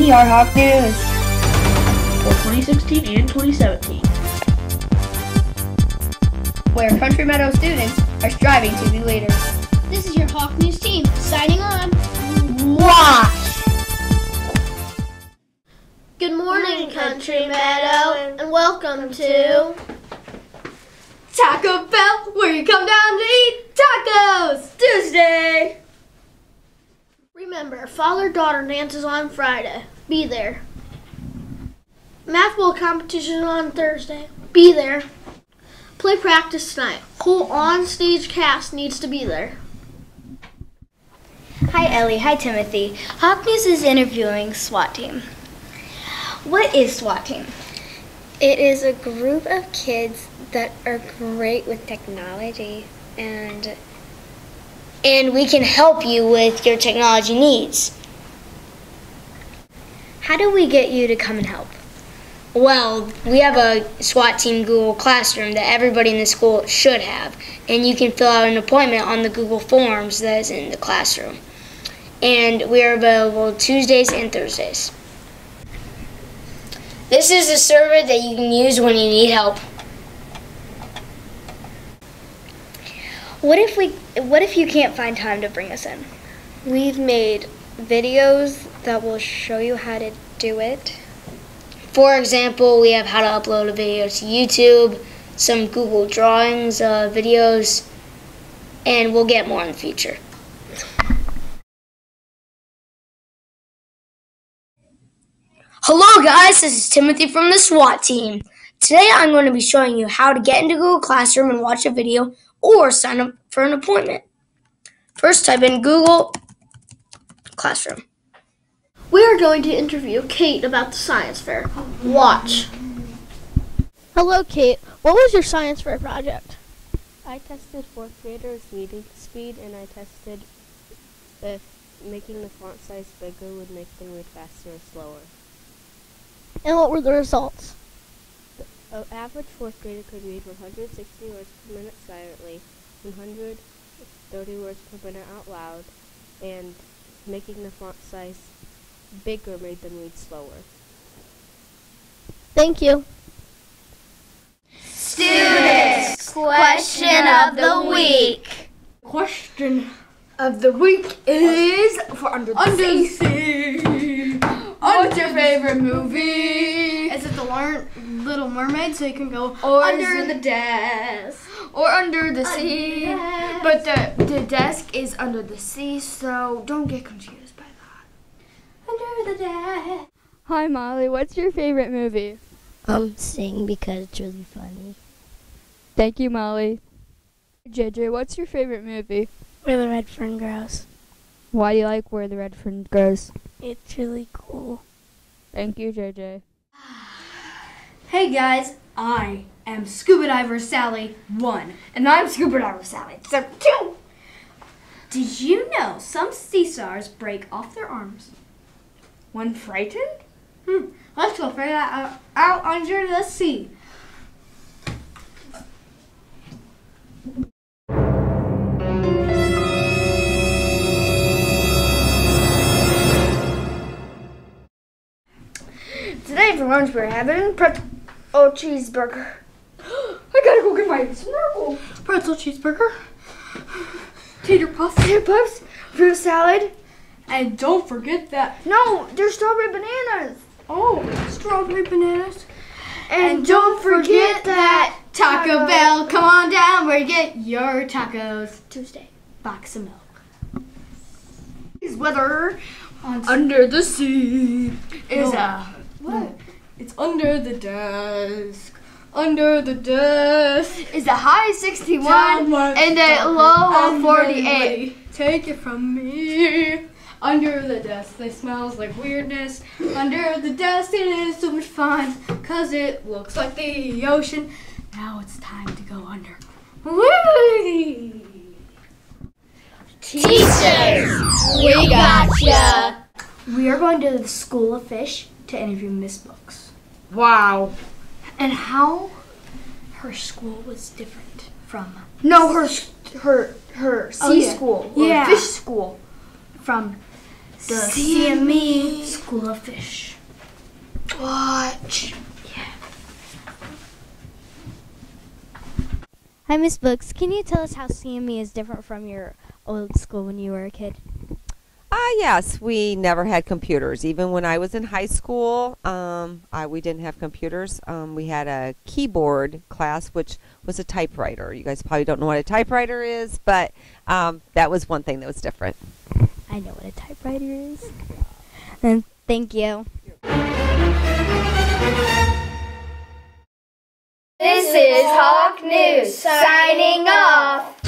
We are Hawk News. for 2016 and 2017. where Country Meadow students are striving to be leaders. This is your Hawk News team signing on. Watch! Good morning, Country Meadow, and welcome to Taco Bell, where you come down to eat tacos. Tuesday. Remember, father daughter dances on Friday. Be there. Math bowl competition on Thursday. Be there. Play practice tonight. Whole on stage cast needs to be there. Hi, Ellie. Hi, Timothy. Hawk News is interviewing SWAT team. What is SWAT team? It is a group of kids that are great with technology and And we can help you with your technology needs. How do we get you to come and help? Well, we have a SWAT team Google Classroom that everybody in the school should have, and you can fill out an appointment on the Google Forms that is in the classroom. And we are available Tuesdays and Thursdays. This is a server that you can use when you need help. What if we what if you can't find time to bring us in? We've made videos that will show you how to do it. For example, we have how to upload a video to YouTube, some Google Drawings uh, videos, and we'll get more in the future. Hello guys, this is Timothy from the SWAT team. Today I'm going to be showing you how to get into Google Classroom and watch a video or sign up for an appointment. First type in Google Classroom. We are going to interview Kate about the science fair. Watch. Hello, Kate. What was your science fair project? I tested fourth graders' reading speed, and I tested if making the font size bigger would make them read faster or slower. And what were the results? An average fourth grader could read 160 words per minute silently, 130 words per minute out loud, and making the font size bigger made them read slower. Thank you. Students, question of the week. Question of the week is for Under the Under Sea. What's your favorite movie? Is it the Little Mermaid? So you can go Or under the desk. Or Under the Sea. But the, the desk is under the sea, so don't get confused by that. Under the desk. Hi, Molly. What's your favorite movie? Um, sing because it's really funny. Thank you, Molly. JJ, what's your favorite movie? Where the red fern grows. Why do you like Where the Red Fern Grows? It's really cool. Thank you, JJ. Hey guys, I am Scuba Diver Sally 1. And I'm Scuba Diver Sally 2. Did you know some sea stars break off their arms when frightened? Hmm, let's go figure that out, out under the sea. Today for lunch we're having pretzel cheeseburger. I gotta go get my snorkel. Pretzel cheeseburger. Tater puffs, tater puffs, fruit salad. And don't forget that. No, there's strawberry bananas. Oh, strawberry bananas. And, don't forget that Taco Taco. Bell, come on down where you get your tacos. Tuesday. Box of milk. Is weather On under the sea is No. a What? It's under the desk. Under the desk. is a high 61 and a low of 48. Take it from me. Under the desk, they smells like weirdness. Under the desk, it is so much fun. Cause it looks like the ocean. Now it's time to go under. Whee! Teachers, we gotcha. We are going to the School of Fish to interview Miss Books. Wow. And how her school was different from No, her her her sea Oh, yeah. school or Yeah. fish school. from The CME School of Fish. Watch. Hi, Miss Books. Can you tell us how CME is different from your old school when you were a kid? Ah, yes, we never had computers. Even when I was in high school, um, I, we didn't have computers. Um, we had a keyboard class, which was a typewriter. You guys probably don't know what a typewriter is, but um, that was one thing that was different. I know what a typewriter is. And thank you. This is Hawk News signing off.